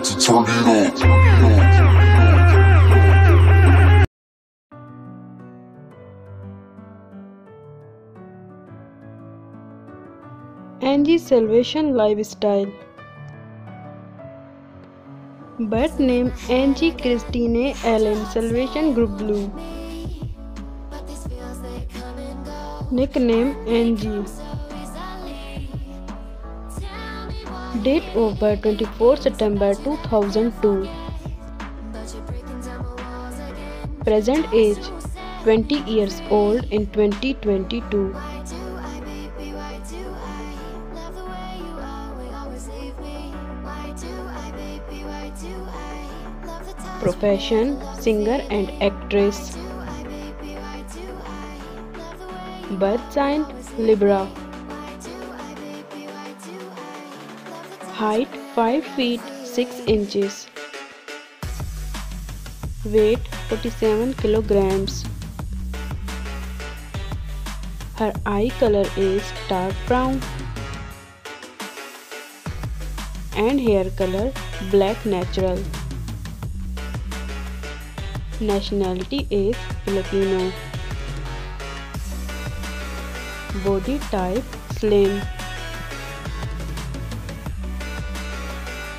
about to turn it up. Anji Salvacion Lifestyle. Birth name Angie Kristine Allen Salvacion Gorbulev. Nickname Anji Date of birth 24 September 2002 Present age 20 years old in 2022 Profession Singer and Actress. Birth sign Libra Height 5 feet 6 inches Weight 47 kilograms Her eye color is dark brown and hair color black natural Nationality is Filipino. Body type slim.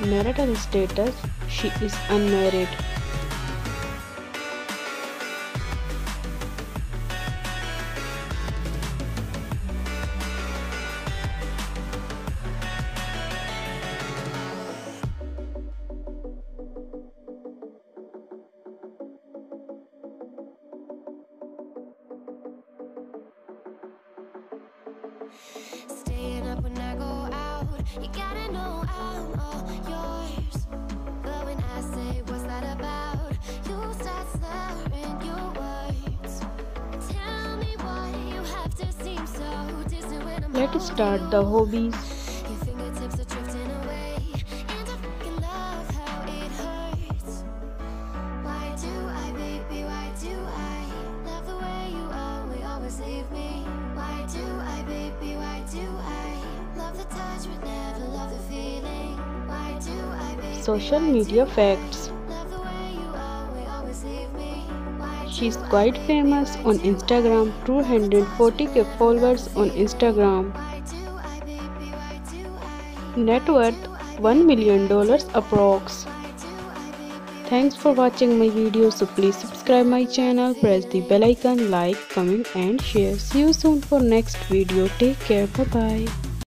Marital status she is unmarried. Staying out, you gotta know I'm all yours. But when I say what's that about, you start slurring your words. Tell me why you have to seem so distant when I'm Let's start the hobbies. Your fingertips are drifting away, and I fucking love how it hurts. Why do I, baby? Why do I Social media facts. Love the way you always, always leave me. Why do She's quite famous on Instagram, 240k followers on Instagram. Why do I, baby? Why do I? Net worth 1 million dollars approx. Thanks for watching my video. So please subscribe my channel, press the bell icon, like, comment and share. See you soon for next video. Take care. Bye bye.